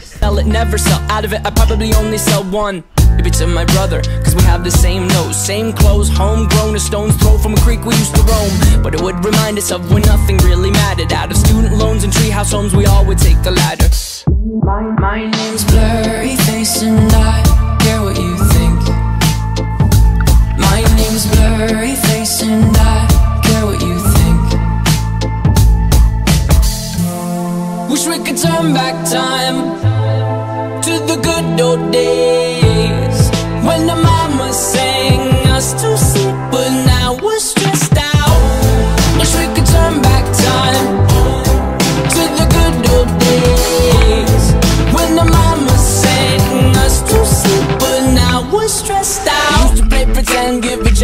Sell it, never sell out of it. I probably only sell one. Maybe to my brother, cause we have the same nose, same clothes, homegrown, a stone's throw from a creek we used to roam. But it would remind us of when nothing really mattered. Out of student loans and treehouse homes, we all would take the ladder. My, my name's Blurry Face and I care what you think. My name's Blurry Face and I could turn back time to the good old days when the mama sang us to sleep, but now we're stressed out. Wish we could turn back time to the good old days when the mama sang us to sleep, but now we're stressed out. Used to play pretend, give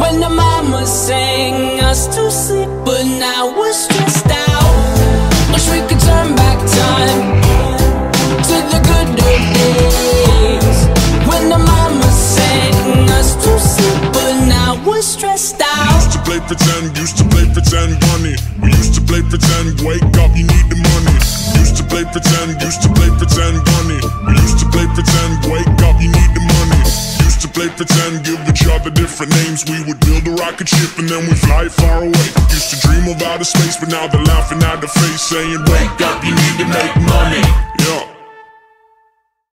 when the mama sang us to sleep, but now we're stressed out. Wish we could turn back time to the good old days when the mama sang us to sleep, but now we're stressed out. Used to play pretend, used to play pretend bunny. We used to play pretend, wake up, you need the money. Used to play pretend, used to play pretend bunny. We used to play pretend, wake up, you need the money. Used to play pretend, other different names. We would build a rocket ship and then we'd fly far away. Used to dream of outer space, but now they're laughing at the face, saying, Wake up, you need to make money.